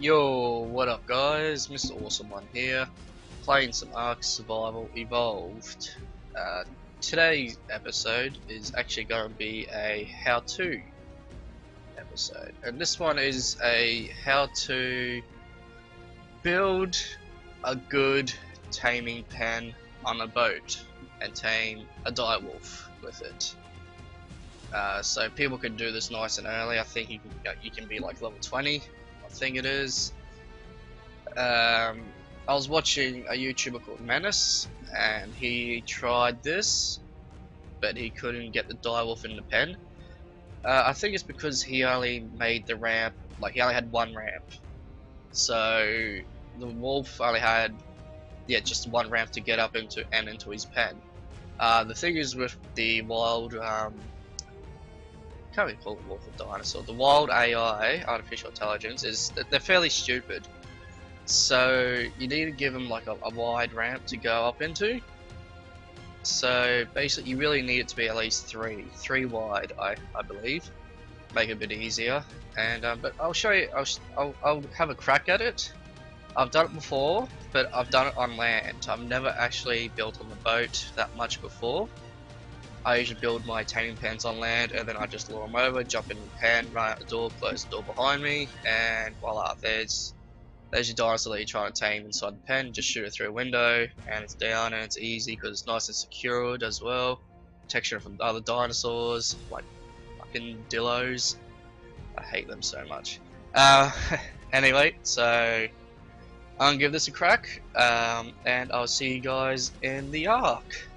Yo, what up guys? Mr. Awesome One here, playing some Ark Survival Evolved. Uh, today's episode is actually going to be a how-to episode, and this one is a how to build a good taming pen on a boat and tame a direwolf with it. Uh, so people can do this nice and early. I think you can you can be like level 20 I think it is. Um, I was watching a YouTuber called Mennace, and he tried this, but he couldn't get the direwolf in the pen. Uh, I think it's because he only made the ramp, like he only had one ramp. So the wolf only had, yeah, just one ramp to get up into and into his pen. Uh, the thing is with the wild um, can't really call it Wolf of Dinosaur. The wild AI, artificial intelligence, is they're fairly stupid. So you need to give them like a, a, wide ramp to go up into. So basically, you really need it to be at least three, three wide, I I believe, make it a bit easier. And um, but I'll show you. I'll, I'll I'll have a crack at it. I've done it before, but I've done it on land. I've never actually built on the boat that much before. I usually build my taming pens on land and then I just lure them over, jump in the pen, run out the door, close the door behind me, and voila, there's there's your dinosaur that you're trying to tame inside the pen. Just shoot it through a window and it's down and it's easy because it's nice and secured as well. Protection from other dinosaurs, like fucking dillos. I hate them so much. Uh, anyway, so I'm gonna give this a crack, um, and I'll see you guys in the Ark.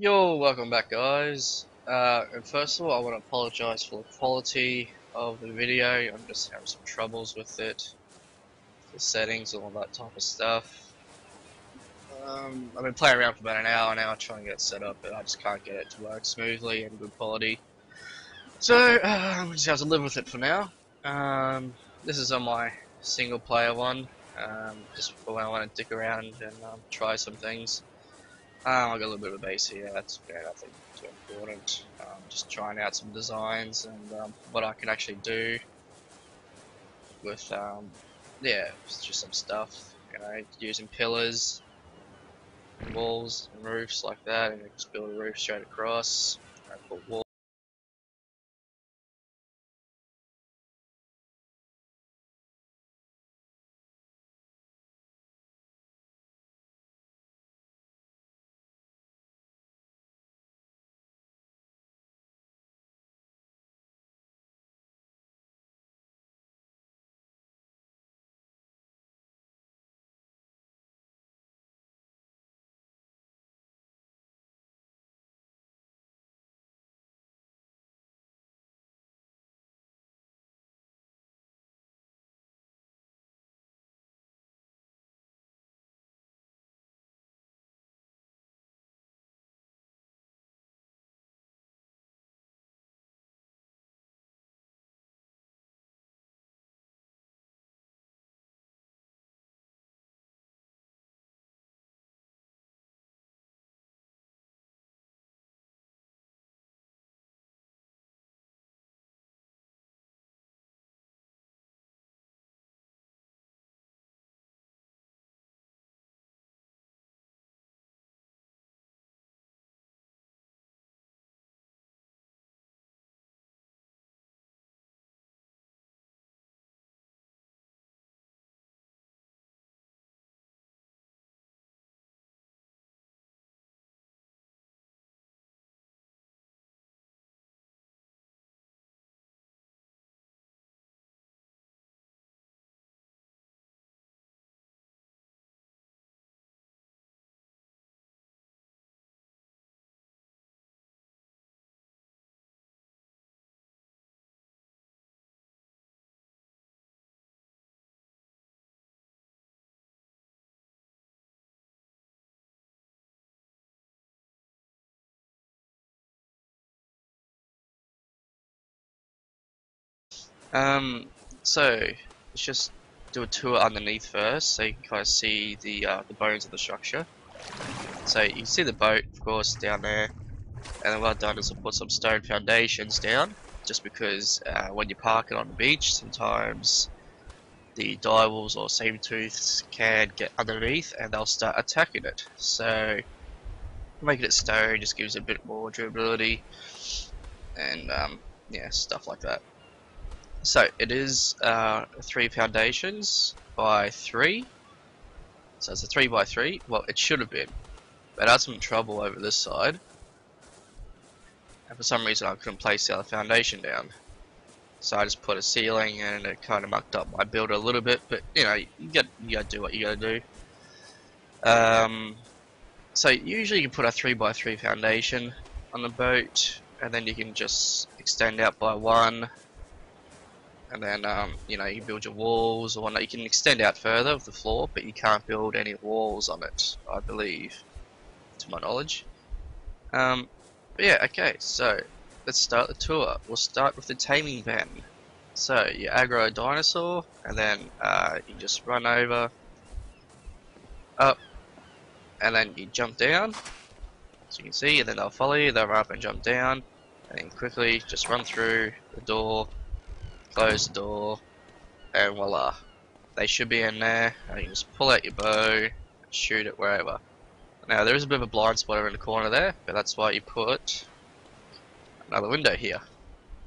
Yo, welcome back guys. Uh, and first of all, I want to apologize for the quality of the video. I'm just having some troubles with it, the settings and all that type of stuff. Um, I've been playing around for about an hour now trying to get it set up, but I just can't get it to work smoothly and good quality. So, um, just have to live with it for now. Um, this is on my single player one, um, just when I want to dick around and um, try some things. Um, I got a little bit of a base here, that's yeah, too important. Um, just trying out some designs and um, what I can actually do with, um, yeah, just some stuff, you know, using pillars, walls and roofs like that, and just build a roof straight across, put walls. Um, so let's just do a tour underneath first, so you can kind of see the uh, the bones of the structure. So you can see the boat, of course, down there, and what I've done is I put some stone foundations down just because uh, when you park it on the beach, sometimes the direwolves or saber-tooths can get underneath and they'll start attacking it. So making it stone just gives it a bit more durability and um, yeah, stuff like that. So it is uh, three foundations by three. So it's a three by three. Well, it should have been, but I had some trouble over this side, and for some reason I couldn't place the other foundation down. So I just put a ceiling and it kind of mucked up my build a little bit, but you know, you got you to do what you got to do. Um, so usually you put a 3x3 foundation on the boat and then you can just extend out by one and then um, you know you build your walls or whatnot. You can extend out further of the floor but you can't build any walls on it I believe to my knowledge. Um, but yeah okay so let's start the tour. We'll start with the taming pen. So you aggro a dinosaur and then uh, you just run over up and then you jump down as you can see and then they'll follow you, they'll run up and jump down and then quickly just run through the door, close the door and voila. They should be in there and you just pull out your bow shoot it wherever. Now there is a bit of a blind spot over in the corner there but that's why you put another window here.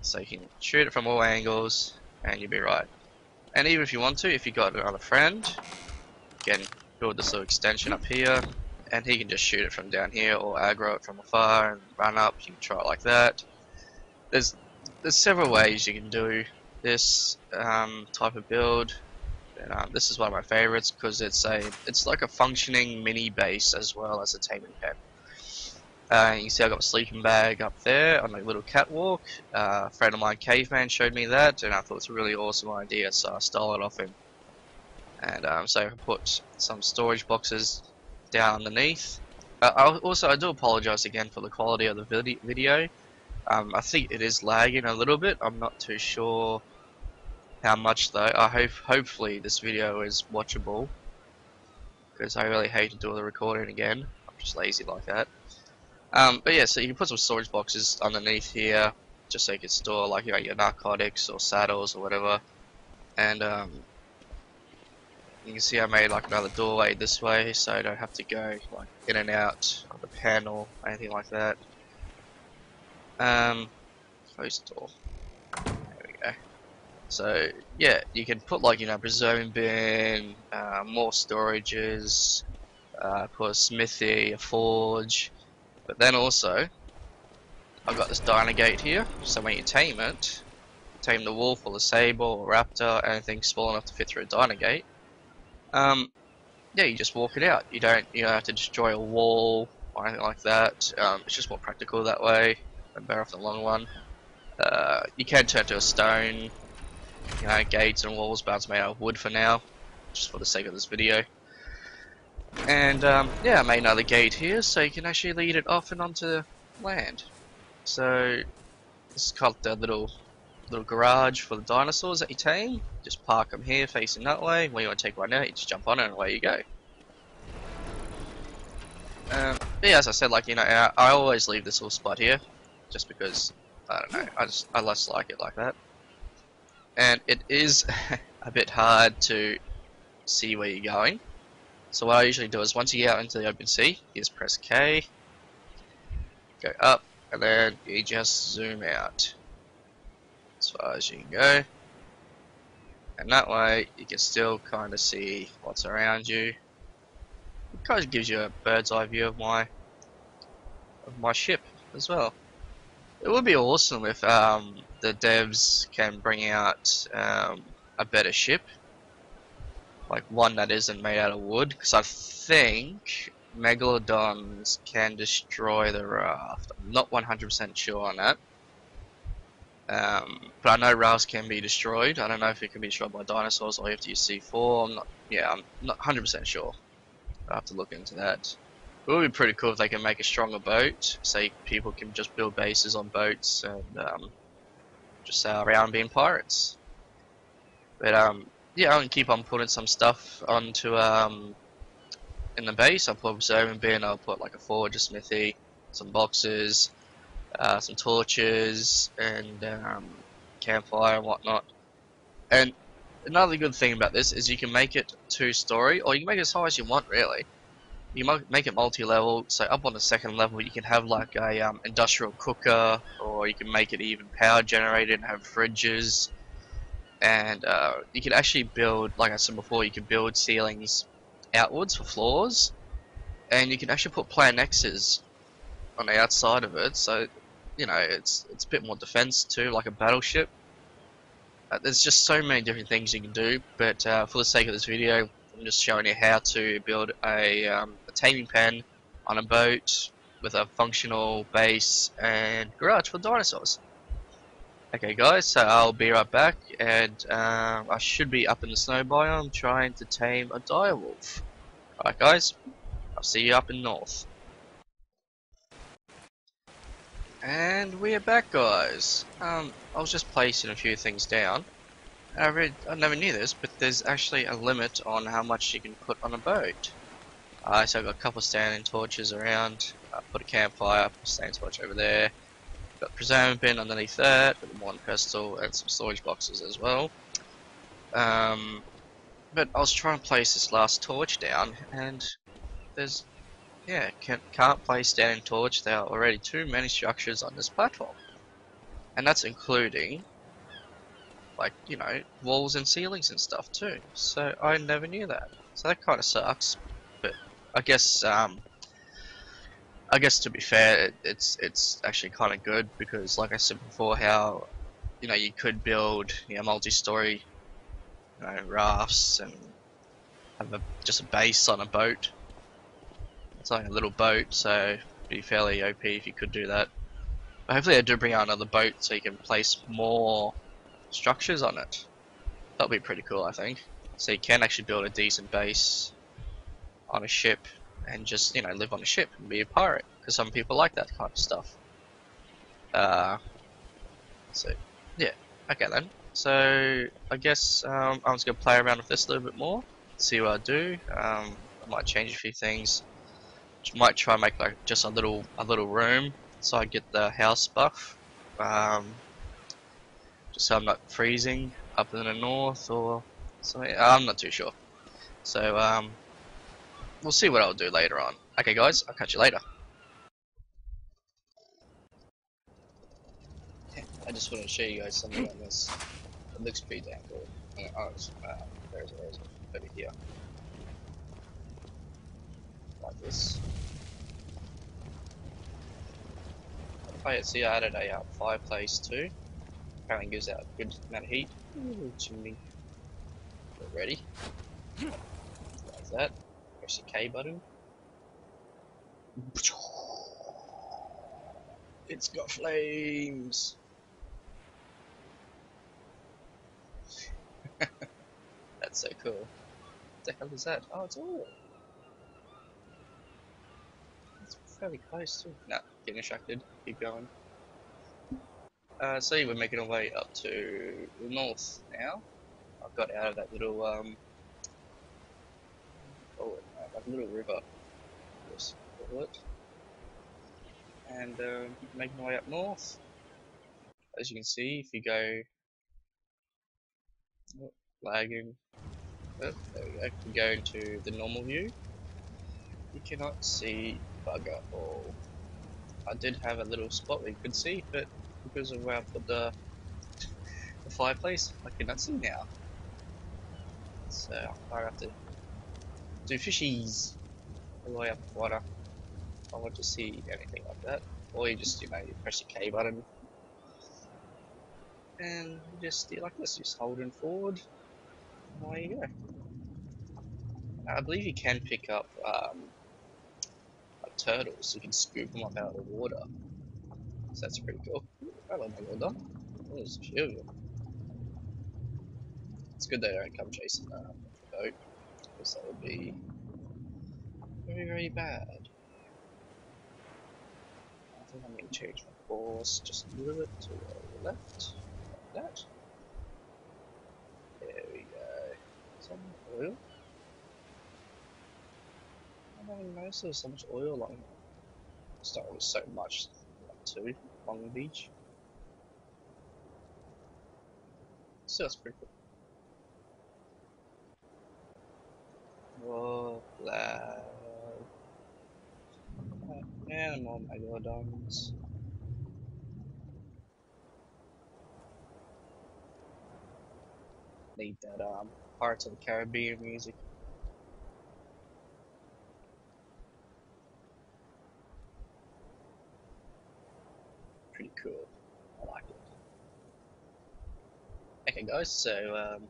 So you can shoot it from all angles and you'll be right. And even if you want to, if you got another friend, you can build this little extension up here and he can just shoot it from down here or aggro it from afar and run up. You can try it like that. There's there's several ways you can do this um, type of build. And, um, this is one of my favorites because it's a it's like a functioning mini base as well as a taming pen. Uh, you see I got a sleeping bag up there on a little catwalk. Uh, a friend of mine, Caveman, showed me that, and I thought it's a really awesome idea, so I stole it off him. And um, so I put some storage boxes down underneath. Uh, also, I do apologize again for the quality of the video. Um, I think it is lagging a little bit. I'm not too sure how much though. I hope, hopefully, this video is watchable because I really hate to do the recording again. I'm just lazy like that. Um, but yeah, so you can put some storage boxes underneath here, just so you can store like you know your narcotics or saddles or whatever. And um, you can see I made like another doorway this way so I don't have to go like in and out of the panel or anything like that. Um, close door. So yeah, you can put like you know preserving bin, uh, more storages, uh, put a smithy, a forge, but then also I've got this diner gate here. So when you tame it, tame the wolf or the sable or raptor, anything small enough to fit through a Dynagate, um, yeah, you just walk it out. You don't you don't have to destroy a wall or anything like that. Um, it's just more practical that way and better off the long one. Uh, you can turn to a stone, you know, gates and walls, but made out of wood for now, just for the sake of this video. And um, yeah, I made another gate here, so you can actually lead it off and onto land. So this is called the little little garage for the dinosaurs that you tame. Just park them here facing that way. When you want to take one out, you just jump on it and away you go. Um, yeah, as I said, like, you know, I, I, always leave this little spot here. Just because, I don't know, I just, I just like it like that. And it is a bit hard to see where you're going. So what I usually do is once you get out into the open sea, you just press K, go up, and then you just zoom out as far as you can go. And that way you can still kind of see what's around you. It kind of gives you a bird's eye view of my of my ship as well. It would be awesome if um, the devs can bring out um, a better ship, like one that isn't made out of wood, because I think Megalodons can destroy the raft. I'm not 100% sure on that. Um, but I know rafts can be destroyed. I don't know if it can be destroyed by dinosaurs or if you have to use C4. I'm not. Yeah, I'm not 100% sure. I have to look into that. It would be pretty cool if they can make a stronger boat. Say people can just build bases on boats and um, just sail around being pirates. But um, yeah, I'm keep on putting some stuff onto um, in the base. I'll put observing bin. I'll put like a forge, a smithy, some boxes, uh, some torches, and um, campfire and whatnot. And another good thing about this is you can make it two story, or you can make it as high as you want, really. You might make it multi-level, so up on the second level you can have like a um, industrial cooker, or you can make it even power generated and have fridges. And uh, you can actually build, like I said before, you can build ceilings outwards for floors, and you can actually put Plant X's on the outside of it, so you know it's it's a bit more defense too, like a battleship. Uh, there's just so many different things you can do, but uh, for the sake of this video, I'm just showing you how to build a, um, a taming pen on a boat with a functional base and garage for dinosaurs. Okay guys, so I'll be right back and um, I should be up in the snow biome trying to tame a direwolf. Alright guys, I'll see you up in north. And we are back guys. Um, I was just placing a few things down. I, read, I never knew this, but there's actually a limit on how much you can put on a boat. Uh, so I've got a couple of standing torches around. I put a campfire, put a standing torch over there. Got preserving bin underneath that, with a one pestle and some storage boxes as well. Um, but I was trying to place this last torch down, and there's yeah, can, can't place standing torch. There are already too many structures on this platform. And that's including, like, you know, walls and ceilings and stuff too. So I never knew that. So that kind of sucks. I guess, um, I guess to be fair, it, it's it's actually kind of good because, like I said before, how you know you could build you know multi-story you know, rafts and have a, just a base on a boat it's like a little boat, so be fairly OP if you could do that. But hopefully they do bring out another boat so you can place more structures on it. That'll be pretty cool, I think. So you can actually build a decent base on a ship and just, you know, live on a ship and be a pirate. Because some people like that kind of stuff. Uh, so, yeah. Okay then. So, I guess um, I'm just going to play around with this a little bit more. See what I do. Um, I might change a few things might try and make like just a little a little room so I get the house buff. Um, just so I'm not freezing up in the north or something. I'm not too sure. So um, we'll see what I'll do later on. Okay guys, I'll catch you later. I just want to show you guys something on this. It looks pretty damn cool. Oh, it's, uh, where is? Over here like this. Okay, see I added a uh, fireplace too. Apparently gives out a good amount of heat. Ooh, chimney. We're ready. Like that. Press the K button. It's got flames! That's so cool. What the hell is that? Oh, it's oil! fairly close too. Nah, getting distracted. Keep going. Uh, so we're making our way up to the north now. I've got out of that little um, a little river. Call it. And um, making my way up north. As you can see, if you go oh, lagging, oh, there we go. If you go into the normal view, you cannot see bugger all. I did have a little spot where you could see, but because of where I put the, the fireplace, I cannot see now. So I have to do fishies all the way up the water. I want to see anything like that. Or you just, you know, you press the K button and just do like this, just holding forward. There you go. I believe you can pick up um, turtles. You can scoop them up out of the water. So that's pretty cool. I love the water. Oh, there's a few of them. It's good they don't come chasing uh, the boat, because that would be very, very bad. I think I'm going to change my course just a little bit to the left, like that. There we go. Some oil. I didn't notice there was so much oil on it. It's not really so much, like two. Long Beach. So that's pretty cool. And more megalodons. Need that um parts of the Caribbean music. Pretty cool. I like it. Okay guys, so um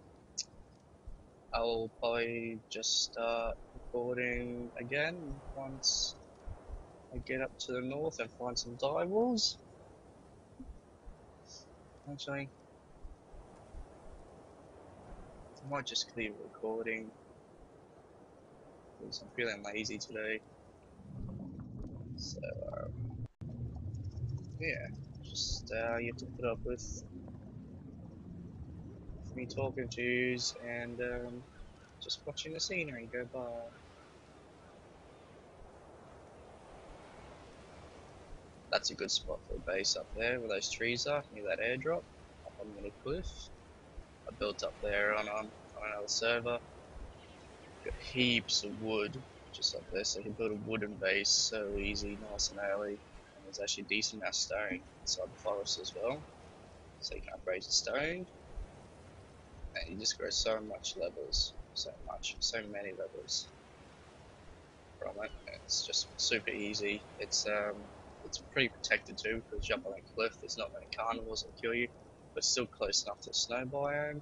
I'll probably just start recording again once I get up to the north and find some direwolves. Actually, I might just leave recording because I'm feeling lazy today. So, um, yeah, just uh, you have to put up with me talking to yous and um, just watching the scenery go by. That's a good spot for a base up there where those trees are near that airdrop up on the cliff. I built up there on, um, on another server. Got heaps of wood just up there, so you can build a wooden base so easy, nice and early. And there's actually decent amount of stone inside the forest as well, so you can upgrade your stone. And you just grow so much levels, so much, so many levels from it. It's just super easy. It's um, it's pretty protected too because you up on a cliff. There's not many carnivores that kill you, but still close enough to the snow biome.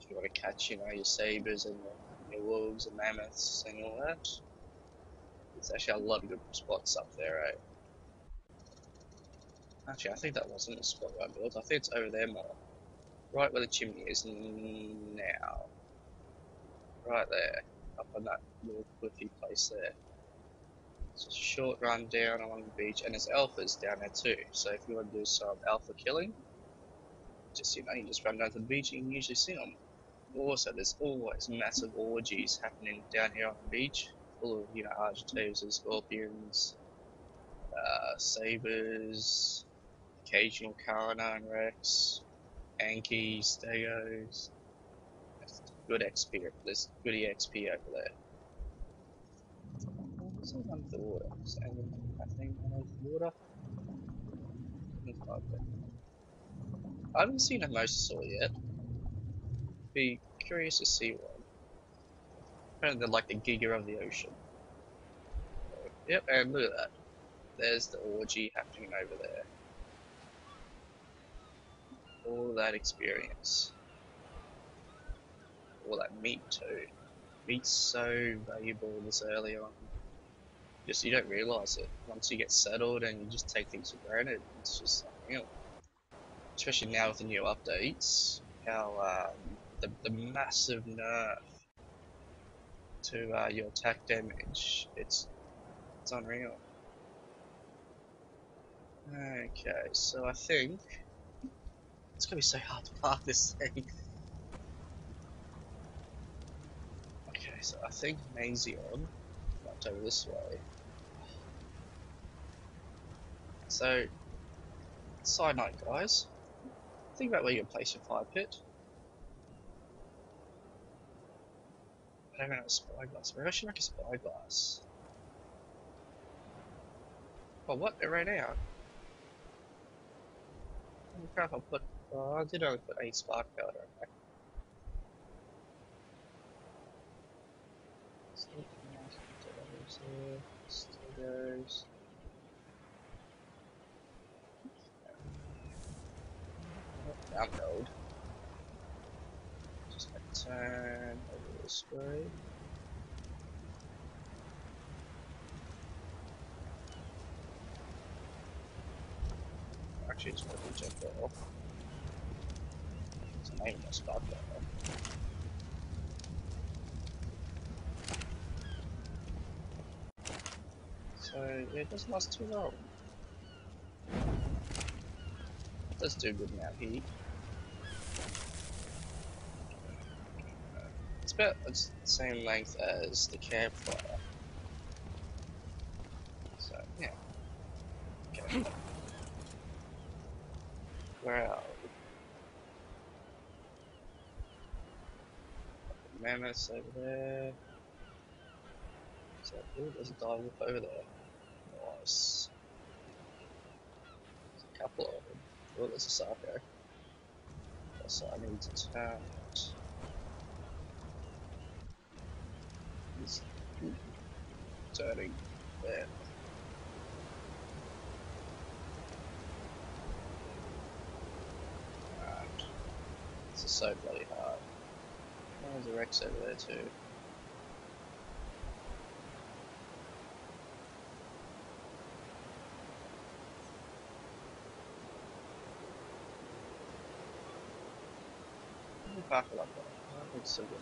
If you want to catch, you know, your sabers and your, your wolves and mammoths and all that. There's actually a lot of good spots up there, right? Actually, I think that wasn't the spot I built. I think it's over there more. Right where the chimney is now. Right there. Up on that little cliffy place there. It's a short run down along the beach, and there's alphas down there too. So if you want to do some alpha killing, just you know, you just run down to the beach and you can usually see them. Also, there's always massive orgies happening down here on the beach, full of you know Argentavis, scorpions, uh, sabers, occasional Carnine Rex, Anki, Stegos. Good XP. There's good EXP over there. Something under the water. Something happening under the water. I haven't seen a mosasaur yet. Be curious to see one. Apparently they're like the giga of the ocean. Yep, and look at that. There's the orgy happening over there. All that experience. All that meat too. Meat's so valuable this early on. Just you don't realize it once you get settled and you just take things for granted. It's just unreal. Especially now with the new updates, how um, the the massive nerf to uh, your attack damage. It's it's unreal. Okay, so I think it's gonna be so hard to park this thing. Okay, so I think Mazion went over this way. So, side note, guys. Think about where you place your fire pit. I don't know a spyglass. Maybe I should make a spyglass. Oh, what? It ran out. Oh crap, I put. Oh, I did only put 8 spark powder. Still goes. download. Just gonna turn over this way. Actually, it's going to jump off. It's not even a spot there. So, it doesn't last too long. Let's do good now, heat. It's about the same length as the campfire. So yeah. Okay. crowd. Mammoths over there. So, there's a wolf over there. Nice. There's a couple of them. Oh, there's a Sarco. So I need to turn it. He's turning there. And this is so bloody hard. There's a Rex over there too. Back it up. I don't think so good.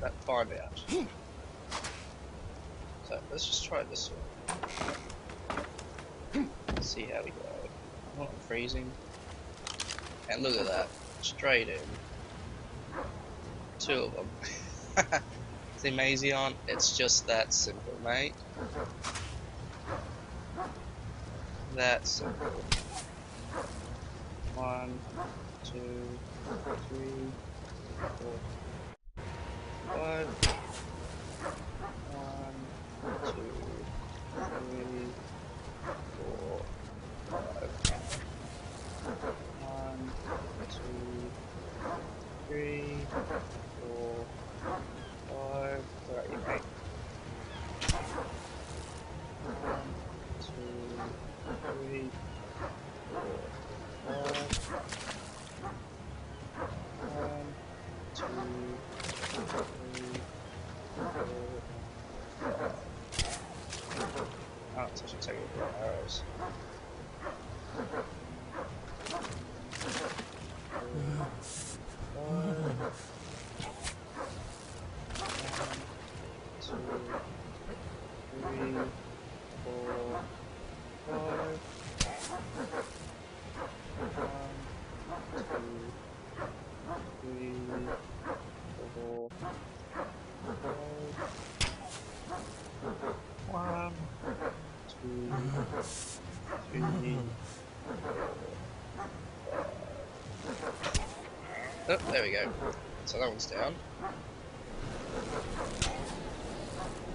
That find out. So let's just try this one. See how we go. I'm not freezing. And look at that. Straight in. Two of them. the Mazion? It's just that simple, mate. That simple. One, two, three, four, five. One, two, three, four, five. One, two, three, four, five. Where are Oh, there we go. So that one's down.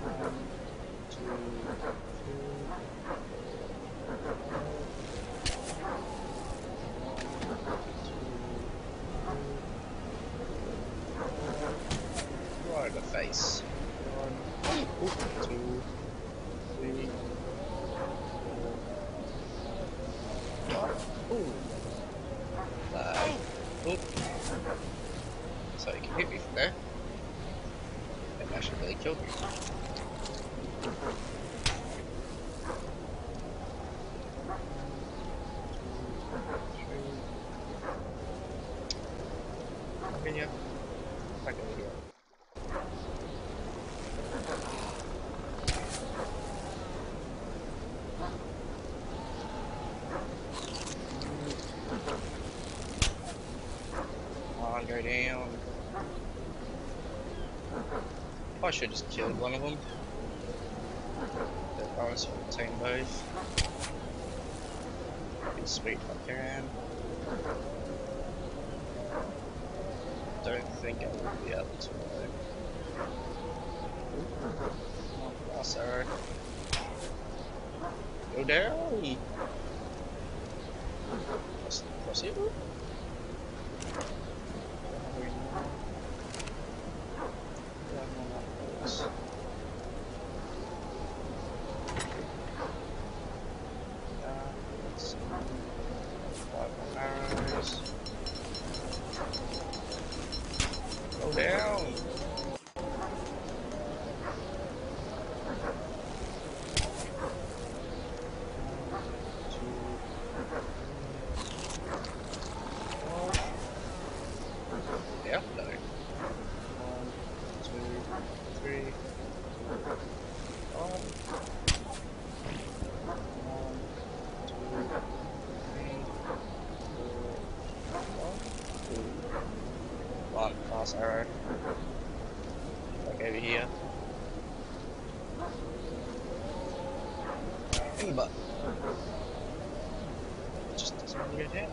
One, two, three, right in the face. One, ooh, two, three, four, five. Ooh. Five. Oop. So you can hit me from there. That actually really killed me. Can you? Back over on, go down. Oh, I should just killed one of them. For the team both. Be sweet if I can. Don't think I will be able to. Oh, sorry. Go down! Cross it. Go down! Yeah, no. One, two, three, four. One, two, three, four. One, two. One, cross arrow. Back over here. The butt. Just gonna go down.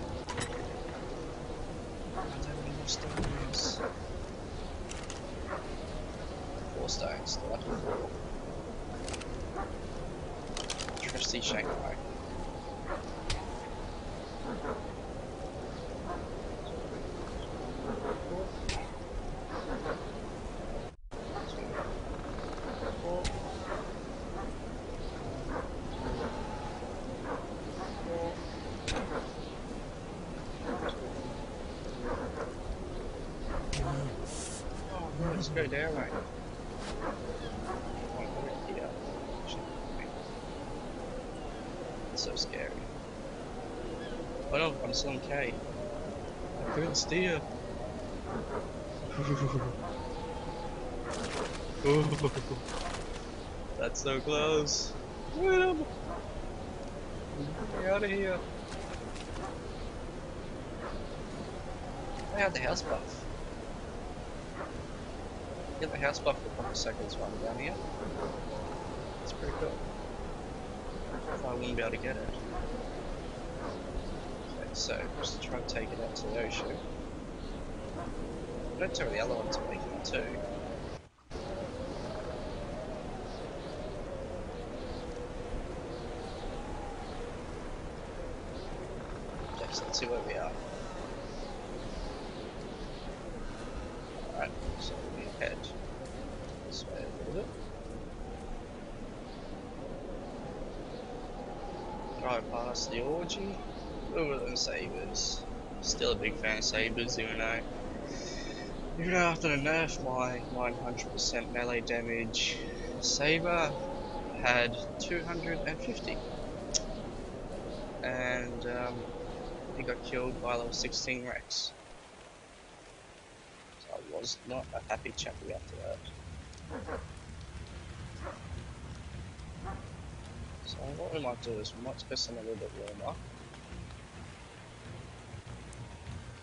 I don't have any more stones. Four stones, still have four. Trusty Shanghai. Just go down. It's so scary. No, I'm still in K. I couldn't steer. That's so close. Get out of here. I have the house buff. Get the house buff for a couple seconds while I'm down here. It's pretty cool. I wouldn't be able to get it. Okay, so just try and take it out to the ocean. Don't tell the other ones are making it too. Let's see where we are. Alright, so head this way a little bit. Drive past the orgy. Other than sabers. Still a big fan of sabers, even though even after the nerf my 900% melee damage saber had 250 and um, he got killed by level 16 Rex. I was not a happy chappy after that. So what we might do is we might somewhere a little bit warmer.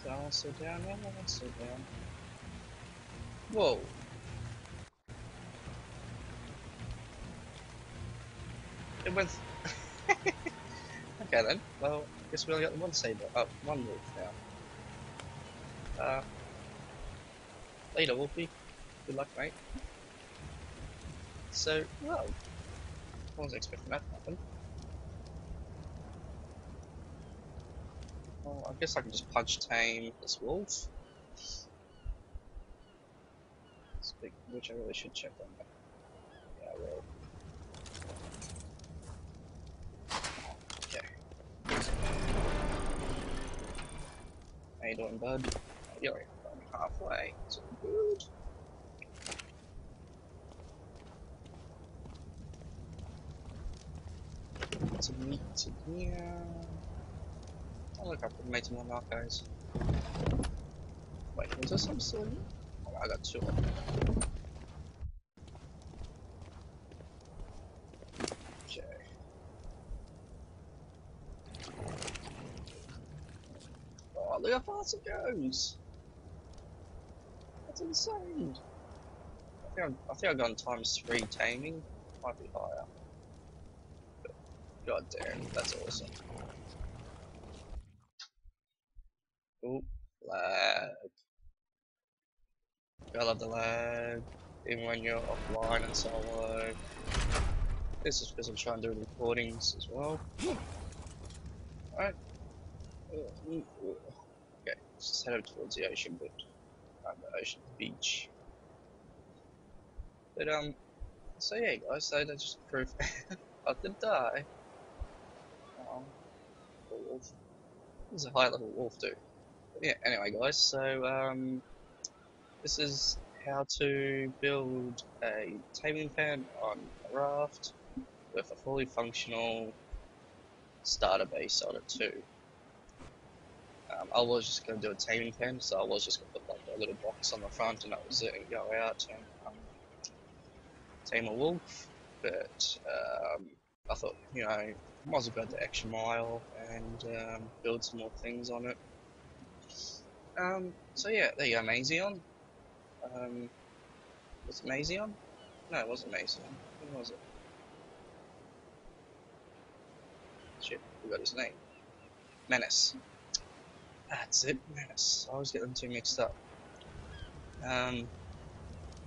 So I'll sit down, yeah, I'll sit down. Whoa. It went. okay then. Well, I guess we only got the one saber. Oh, one wolf now. Uh. Later, Wolfie. Good luck, mate. So, well. I wasn't expecting that to happen. Well, I guess I can just punch tame this wolf. Speak, which I really should check on. Yeah, I will. Okay. How you doing, bud? You're halfway. So good. To meet to here. Oh look, I've made some more narcos. Wait, was there some still in here? Oh, I got two. Okay. Oh, look how fast it goes! That's insane! I think, I'm, I think I've gone times three taming. Might be higher. But, God damn, that's awesome. Oh, lag. I love the lag, even when you're offline and solo. This is because I'm trying to do recordings as well. Alright. Uh, mm, uh, okay, let's just head over towards the ocean bit. Beach. But um, so yeah guys, so that's just proof I did die. Um, wolf. This is a high level wolf too. But yeah, anyway guys, so um, this is how to build a taming pen on a raft with a fully functional starter base on it too. Um, I was just going to do a taming pen, so I was just going to put a little box on the front and that was it, and go out and um, tame a wolf. But um, I thought, you know, might as well go the extra mile and um, build some more things on it. Um, so yeah, there you go, Mazion. Um, was it Mazion? No, it wasn't Mazion. Who was it? Shit, we got his name. Mennace. That's it, Mennace. I always get them two mixed up. Um,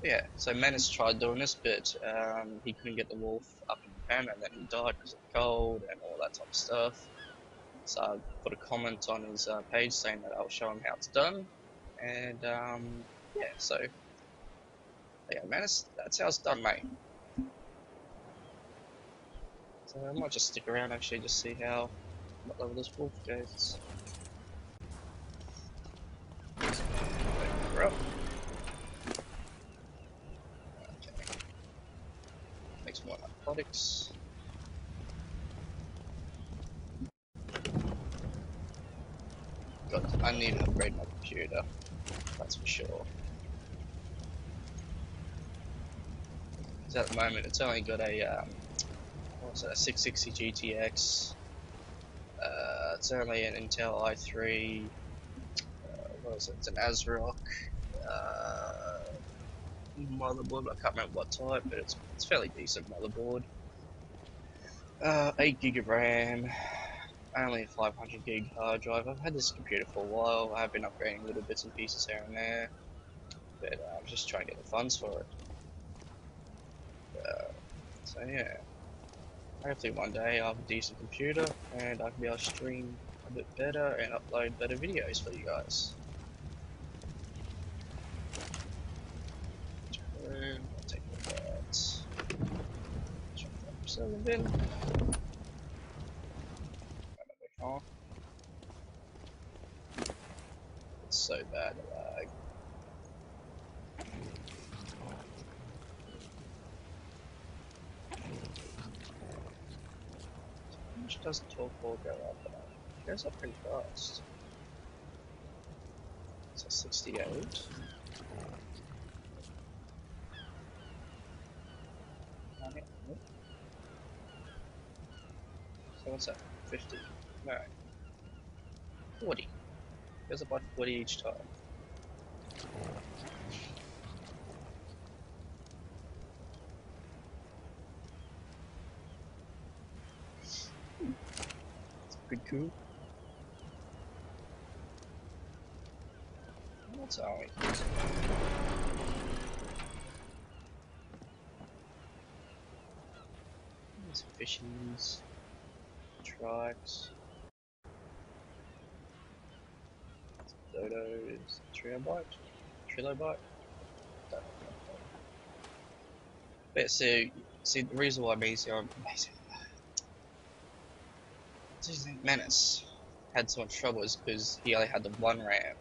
yeah, so Mennace tried doing this, but um, he couldn't get the wolf up in the pen, and then he died because of cold and all that type of stuff. So I put a comment on his uh, page saying that I'll show him how it's done, and um, yeah, so yeah, Mennace, that's how it's done, mate. So I might just stick around actually, just see how what level this wolf goes. We're up. Okay. Narcotics. God, I need to upgrade my computer. That's for sure. 'Cause at the moment, it's only got a um, what's that, a 660 GTX. Uh, it's only an Intel i3. Uh, what is it? It's an ASRock. Uh, motherboard. I can't remember what type, but it's it's fairly decent motherboard. Uh, 8 gig of RAM. Only a 500 gig hard drive. I've had this computer for a while. I've been upgrading little bits and pieces here and there, but uh, I'm just trying to get the funds for it. Uh, so yeah. Hopefully one day I'll have a decent computer and I can be able to stream a bit better and upload better videos for you guys. Turn, I'll take that. Check that seven. Oh. It's so bad the lag. How much does Torpor go up? It goes up pretty fast. So 68. Okay. So what's that? 50? No. 40. Goes about 40 each time. It's pretty cool. All There's fishies, trikes, dodos, trilobite, trilobite. Know. But so, see, the reason why amazing. Mennace had so much trouble is because he only had the one ramp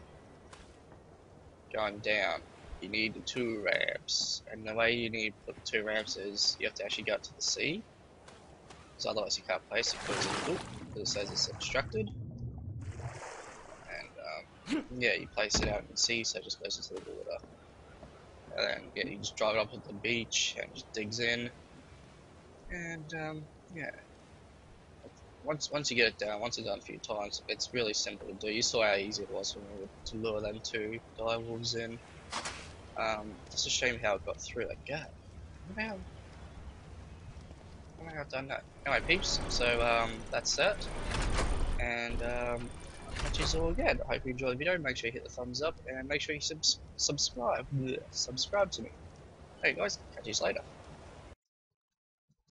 going down. You need the two ramps, and the way you need to put the two ramps is you have to actually go to the sea, because otherwise you can't place it because it, because it says it's obstructed. And um, yeah, you place it out in the sea, so it just goes into the water. And then yeah, you just drive it up to the beach and just digs in. And um, yeah, once once you get it down, once it's done a few times, it's really simple to do. You saw how easy it was we to lure them two dire wolves in. Um, it's a shame how it got through. that God, I wonder how, I've done that. Anyway, peeps. So um, that's it. and um, catch you all again. I hope you enjoyed the video. Make sure you hit the thumbs up and make sure you subs subscribe. Subscribe to me. Hey guys, catch you later.